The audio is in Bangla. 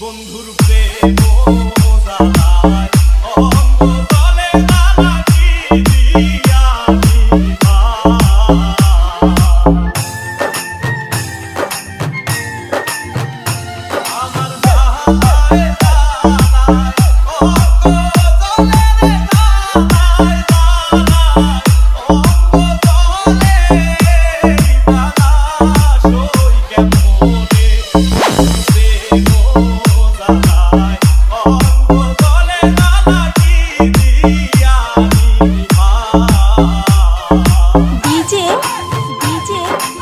বন্ধুর ও অঙ্গ তলে দানা দিয়ে डीजे डीजे